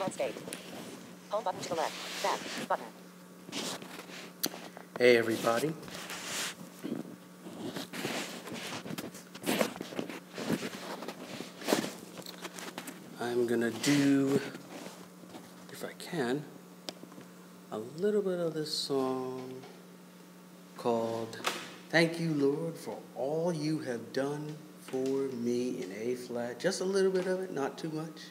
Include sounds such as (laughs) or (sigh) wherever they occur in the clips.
World state. Home button to the left. Back button. Hey, everybody. I'm gonna do, if I can, a little bit of this song called Thank You, Lord, for All You Have Done for Me in A flat. Just a little bit of it, not too much.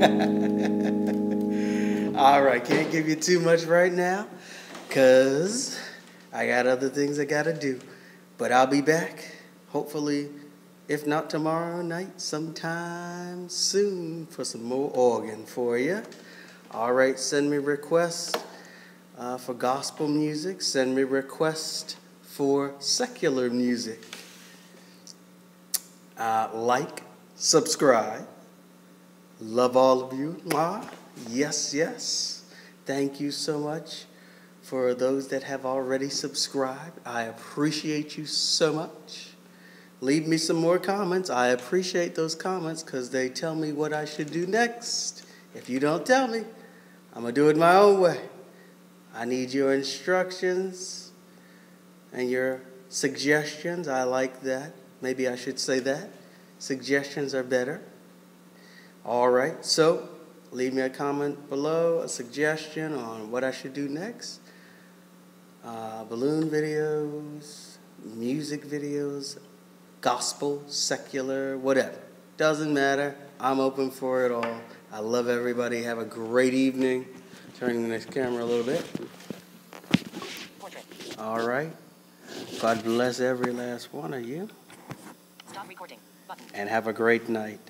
(laughs) All right, can't give you too much right now because I got other things I got to do. But I'll be back, hopefully, if not tomorrow night, sometime soon for some more organ for you. All right, send me requests uh, for gospel music, send me requests for secular music. Uh, like, subscribe. Love all of you. Mwah. Yes, yes. Thank you so much for those that have already subscribed. I appreciate you so much. Leave me some more comments. I appreciate those comments because they tell me what I should do next. If you don't tell me, I'm going to do it my own way. I need your instructions and your suggestions. I like that. Maybe I should say that. Suggestions are better. All right, so leave me a comment below, a suggestion on what I should do next. Uh, balloon videos, music videos, gospel, secular, whatever. Doesn't matter. I'm open for it all. I love everybody. Have a great evening. Turning this camera a little bit. All right. God bless every last one of you. Stop recording. Button. And have a great night.